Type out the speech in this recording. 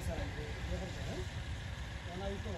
సార్ అంటే ఎవరికైనా ఎలా అయితే